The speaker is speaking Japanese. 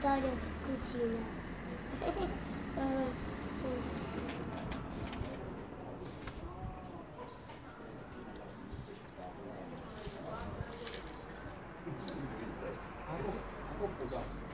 誰かしらうんうんあこあここが